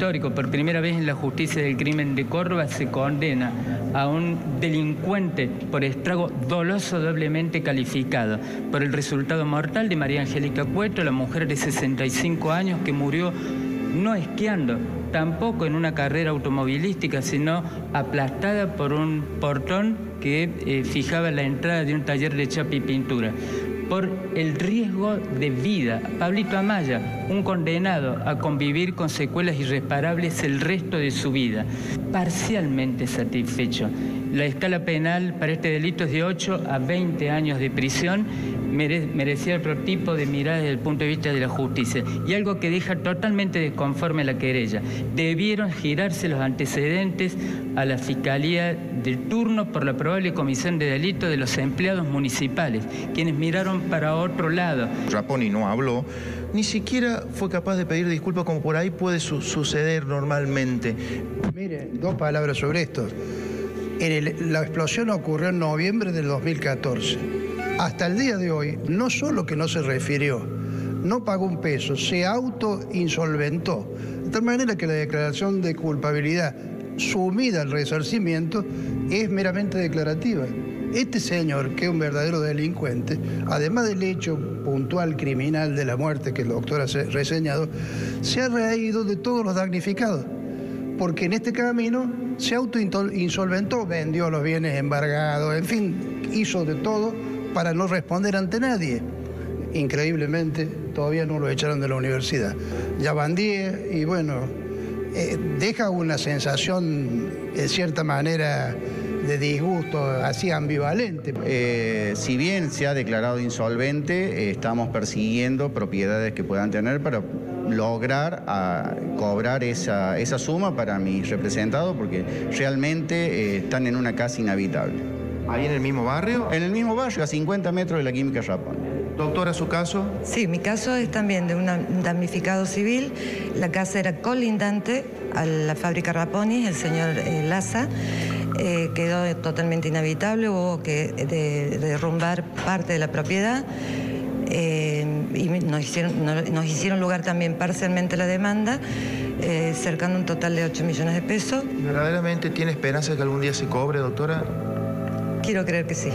Por primera vez en la justicia del crimen de Córdoba se condena a un delincuente por estrago doloso doblemente calificado. Por el resultado mortal de María Angélica Cueto, la mujer de 65 años que murió no esquiando, tampoco en una carrera automovilística, sino aplastada por un portón que eh, fijaba la entrada de un taller de chapa y pintura por el riesgo de vida. Pablito Amaya, un condenado a convivir con secuelas irreparables el resto de su vida, parcialmente satisfecho. La escala penal para este delito es de 8 a 20 años de prisión merecía otro tipo de mirada desde el punto de vista de la justicia. Y algo que deja totalmente desconforme a la querella. Debieron girarse los antecedentes a la Fiscalía de turno por la probable comisión de delito de los empleados municipales, quienes miraron para otro lado. Raponi no habló, ni siquiera fue capaz de pedir disculpas como por ahí puede suceder normalmente. Mire, dos palabras sobre esto. la explosión ocurrió en noviembre del 2014 hasta el día de hoy, no solo que no se refirió, no pagó un peso, se autoinsolventó. De tal manera que la declaración de culpabilidad sumida al resarcimiento es meramente declarativa. Este señor, que es un verdadero delincuente, además del hecho puntual criminal de la muerte que el doctor ha reseñado, se ha reído de todos los damnificados, porque en este camino se autoinsolventó, vendió los bienes embargados, en fin, hizo de todo para no responder ante nadie. Increíblemente, todavía no lo echaron de la universidad. Ya 10 y bueno, eh, deja una sensación, de cierta manera, de disgusto, así ambivalente. Eh, si bien se ha declarado insolvente, eh, estamos persiguiendo propiedades que puedan tener para lograr a, cobrar esa, esa suma para mis representados, porque realmente están en una casa inhabitable. ¿Ahí en el mismo barrio? En el mismo barrio, a 50 metros de la Química Japón. Doctora, ¿su caso? Sí, mi caso es también de un damnificado civil. La casa era colindante a la fábrica Raponi, el señor eh, Laza. Eh, quedó totalmente inhabitable, hubo que derrumbar parte de la propiedad. Eh, y nos hicieron, nos hicieron lugar también parcialmente la demanda, cercando un total de 8 millones de pesos. ¿Verdaderamente tiene esperanza de que algún día se cobre, doctora? Quiero creer que sí.